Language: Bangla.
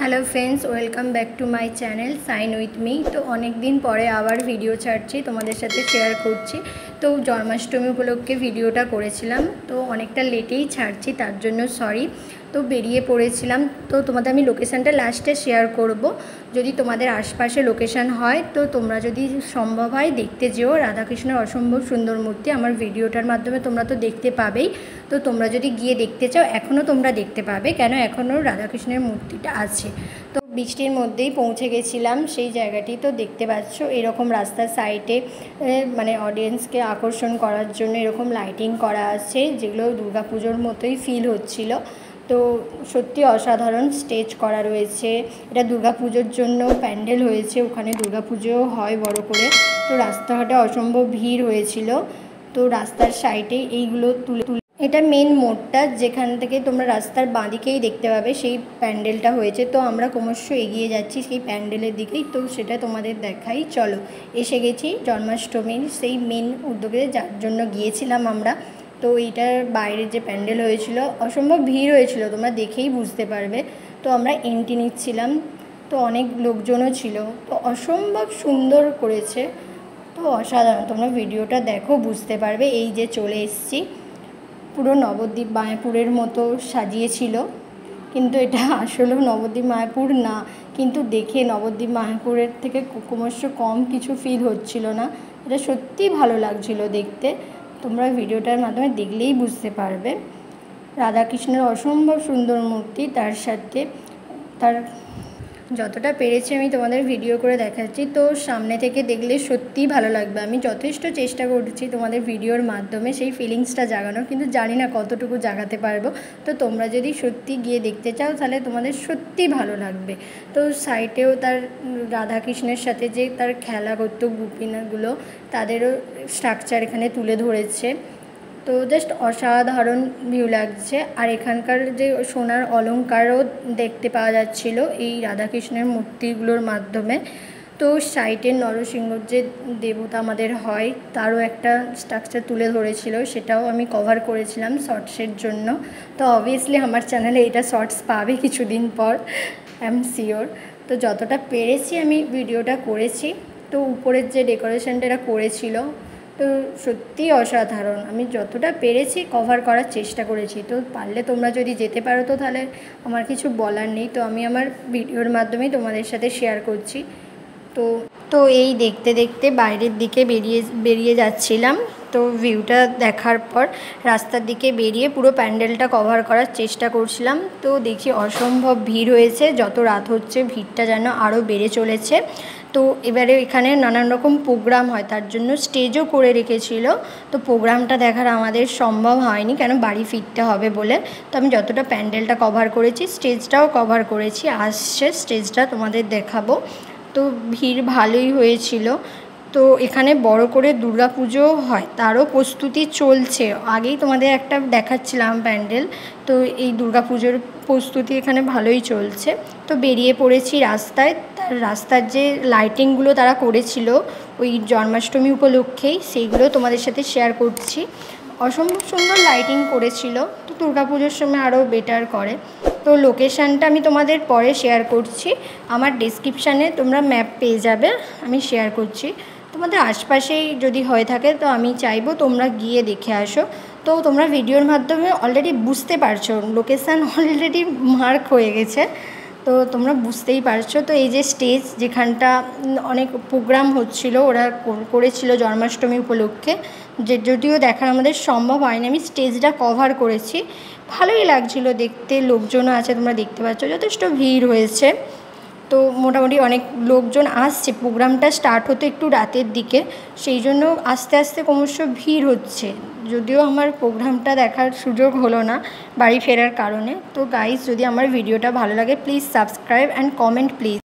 Hello friends welcome back to my channel sign with me তো অনেক দিন পরে আবার ভিডিও ছাড়ছি, তোমাদের সাথে শেয়ার করছি। তো জন্মাষ্টমী উপলক্ষে ভিডিওটা করেছিলাম, তো অনেকটা লেটেই ছাড়ছি, তার জন্য সরি তো বেরিয়ে পড়েছিলাম, তো তোমাদের আমি লোকেশানটা লাস্টে শেয়ার করব। যদি তোমাদের আশপাশে লোকেশান হয়, তো তোমরা যদি সম্ভব হয় দেখতে যেও। রাধাকৃষ্ণের অসম্ভব সুন্দর মূর্তি আমার ভিডিওটার মাধ্যমে তোমরা তো দেখতে পাবেই। তো তোমরা যদি গিয়ে দেখতে চাও এখনও তোমরা দেখতে পাবে, কেন এখনও রাধাকৃষ্ণের মূর্তিটা আছে। তো বৃষ্টির মধ্যেই পৌঁছে গেছিলাম, সেই জায়গাটি তো দেখতে পাচ্ছ। এরকম রাস্তার সাইডে মানে অডিয়েন্সকে আকর্ষণ করার জন্য এরকম লাইটিং করা আছে, যেগুলো দুর্গাপুজোর মতোই ফিল হচ্ছিল। তো সত্যি অসাধারণ স্টেজ করা রয়েছে। এটা দুর্গাপুজোর জন্য প্যান্ডেল হয়েছে, ওখানে দুর্গাপুজোও হয় বড় করে। তো রাস্তাঘাটে অসম্ভব ভিড় হয়েছিল। তো রাস্তার সাইডে এইগুলো তুলে তুলে এটা মেন মোড়টা, যেখান থেকে তোমরা রাস্তার বাঁদিকেই দেখতে পাবে সেই প্যান্ডেলটা হয়েছে। তো আমরা ক্রমশ এগিয়ে যাচ্ছি সেই প্যান্ডেলের দিকেই। তো সেটা তোমাদের দেখাই। চলো, এসে গেছি জন্মাষ্টমীর সেই মেন উদ্যোগে। যার জন্য গিয়েছিলাম আমরা। তো এইটার বাইরে যে প্যান্ডেল হয়েছিল, অসম্ভব ভিড় হয়েছিল, তোমরা দেখেই বুঝতে পারবে। তো আমরা এন্ট্রি নিচ্ছিলাম। তো অনেক লোকজনও ছিল। তো অসম্ভব সুন্দর করেছে। তো অসাধারণ, তোমরা ভিডিওটা দেখো, বুঝতে পারবে। এই যে চলে এসছি। পুরো নবদ্বীপ মায়াপুরের মতো সাজিয়েছিল। কিন্তু এটা আসলেও নবদ্বীপ মায়াপুর না। কিন্তু দেখে নবদ্বীপ মায়াপুরের থেকে ক্রমশ কম কিছু ফিল হচ্ছিল না। এটা সত্যিই ভালো লাগছিল দেখতে। তোমরা ভিডিওটার মাধ্যমে দেখলেই বুঝতে পারবে। রাধাকৃষ্ণের অসম্ভব সুন্দর মূর্তি, তার সাথে তার যতটা পেরেছি আমি তোমাদের ভিডিও করে দেখাচ্ছি, তো সামনে থেকে দেখলে সত্যিই ভালো লাগবে। আমি যথেষ্ট চেষ্টা করছি তোমাদের ভিডিওর মাধ্যমে সেই ফিলিংসটা জাগানোর, কিন্তু জানি না কতটুকু জাগাতে পারব। তো তোমরা যদি সত্যি গিয়ে দেখতে চাও, তাহলে তোমাদের সত্যি ভালো লাগবে। তো সাইটেও তার রাধাকৃষ্ণের সাথে যে তার খেলা করতো গুপিনাগুলো, তাদেরও স্ট্রাকচার এখানে তুলে ধরেছে। তো জাস্ট অসাধারণ ভিউ লাগছে। আর এখানকার যে সোনার অলঙ্কারও দেখতে পাওয়া যাচ্ছিল এই রাধাকৃষ্ণের মূর্তিগুলোর মাধ্যমে। তো সাইটের নরসিংহর যে দেবতা আমাদের হয়, তারও একটা স্ট্রাকচার তুলে ধরেছিল, সেটাও আমি কভার করেছিলাম শর্টসের জন্য। তো অবভিয়াসলি আমার চ্যানেলে এটা শর্টস পাবে কিছুদিন পর আই এম শিওর তো যতটা পেরেছি আমি ভিডিওটা করেছি। তো উপরের যে ডেকোরেশনটা এটা করেছিল তো সত্যিই অসাধারণ। আমি যতটা পেরেছি কভার করার চেষ্টা করেছি। তো পারলে তোমরা যদি যেতে পারো তো তাহলে আমার কিছু বলার নেই। তো আমি আমার ভিডিওর মাধ্যমেই তোমাদের সাথে শেয়ার করছি। তো তো এই দেখতে দেখতে বাইরের দিকে বেরিয়ে বেরিয়ে যাচ্ছিলাম। তো ভিউটা দেখার পর রাস্তার দিকে বেরিয়ে পুরো প্যান্ডেলটা কভার করার চেষ্টা করছিলাম। তো দেখি অসম্ভব ভিড় হয়েছে। যত রাত হচ্ছে, ভিড়টা যেন আরও বেড়ে চলেছে। তো এবারে এখানে নানান রকম প্রোগ্রাম হয়, তার জন্য স্টেজও করে রেখেছিল। তো প্রোগ্রামটা দেখার আমাদের সম্ভব হয়নি, কেন বাড়ি ফিরতে হবে বলে। তো আমি যতটা প্যান্ডেলটা কভার করেছি স্টেজটাও কভার করেছি। আসছে স্টেজটা তোমাদের দেখাবো। তো ভিড় ভালোই হয়েছিল। তো এখানে বড় করে পুজো হয়, তারও প্রস্তুতি চলছে। আগেই তোমাদের একটা দেখাচ্ছিলাম প্যান্ডেল। তো এই পুজোর প্রস্তুতি এখানে ভালোই চলছে। তো বেরিয়ে পড়েছি রাস্তায়। তার রাস্তার যে লাইটিংগুলো তারা করেছিল, ওই জন্মাষ্টমী উপলক্ষেই সেইগুলো তোমাদের সাথে শেয়ার করছি। অসম্ভব সুন্দর লাইটিং করেছিল, তো পুজোর সময় আরও বেটার করে। তো লোকেশানটা আমি তোমাদের পরে শেয়ার করছি, আমার ডিসক্রিপশানে তোমরা ম্যাপ পেয়ে যাবে, আমি শেয়ার করছি। তোমাদের আশপাশেই যদি হয়ে থাকে, তো আমি চাইব তোমরা গিয়ে দেখে আসো। তো তোমরা ভিডিওর মাধ্যমে অলরেডি বুঝতে পারছ লোকেশান অলরেডি মার্ক হয়ে গেছে। তো তোমরা বুঝতেই পারছ। তো এই যে স্টেজ যেখানটা অনেক প্রোগ্রাম হচ্ছিল, ওরা করেছিল জন্মাষ্টমী উপলক্ষে, যে যদিও দেখার আমাদের সম্ভব হয়নি। আমি স্টেজটা কভার করেছি। ভালোই লাগছিল দেখতে, লোকজনও আছে, তোমরা দেখতে পাচ্ছ। যথেষ্ট ভিড় হয়েছে। তো মোটামুটি অনেক লোকজন আসছে। প্রোগ্রামটা স্টার্ট হতো একটু রাতের দিকে, সেই জন্য আস্তে আস্তে ক্রমশ ভিড় হচ্ছে। যদিও আমার প্রোগ্রামটা দেখার সুযোগ হলো না বাড়ি ফেরার কারণে। তো গাইজ যদি আমার ভিডিওটা ভালো লাগে please subscribe and comment please